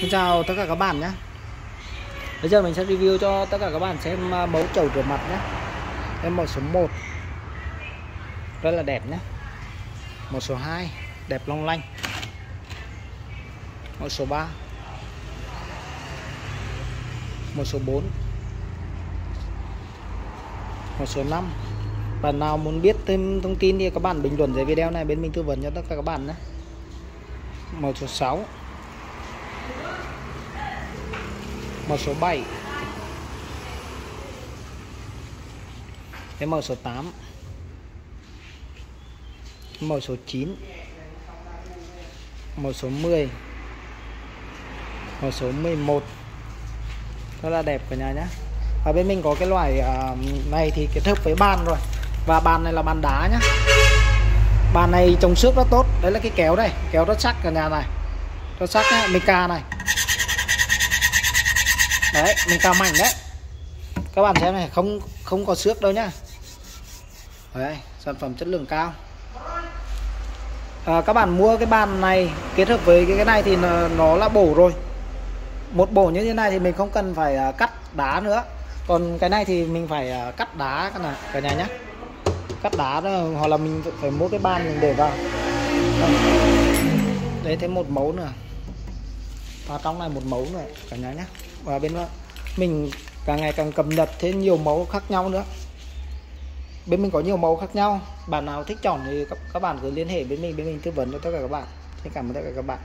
Xin chào tất cả các bạn nhé. Bây giờ mình sẽ review cho tất cả các bạn xem à, mẫu chậu rửa mặt nhé. Em mẫu số 1 Rất là đẹp nhé. Mẫu số 2 Đẹp long lanh. Mẫu số 3 Mẫu số 4 Mẫu số 5 Bạn nào muốn biết thêm thông tin thì các bạn bình luận dưới video này, bên mình tư vấn cho tất cả các bạn nhé. Mẫu số 6 màu số 7 cái màu số 8 màu số 9 màu số 10 màu số 11 rất là đẹp cả nhà nhé ở bên mình có cái loại à, này thì kết hợp với bàn rồi. Và bàn này là bàn đá nhá. Bàn này trồng xước rất tốt. Đấy là cái kéo đây kéo rất sắc cả nhà này. Rất sắc nhá. Mica này đấy mình cào mảnh đấy. Các bạn xem này không không có xước đâu nhá. Đấy sản phẩm chất lượng cao. À, các bạn mua cái bàn này kết hợp với cái, cái này thì nó, nó là bổ rồi. Một bổ như thế này thì mình không cần phải à, cắt đá nữa. Còn cái này thì mình phải à, cắt đá cái này cả nhà nhé cắt đá đó, hoặc là mình phải mua cái bàn mình để vào. Đấy thêm một mẫu nữa và trong này một mẫu nữa, cả nhà nhé. Và bên đó, mình càng ngày càng cập nhật thêm nhiều mẫu khác nhau nữa. Bên mình có nhiều mẫu khác nhau. Bạn nào thích chọn thì các bạn cứ liên hệ với mình, bên mình tư vấn cho tất cả các bạn. Xin cảm ơn tất cả các bạn.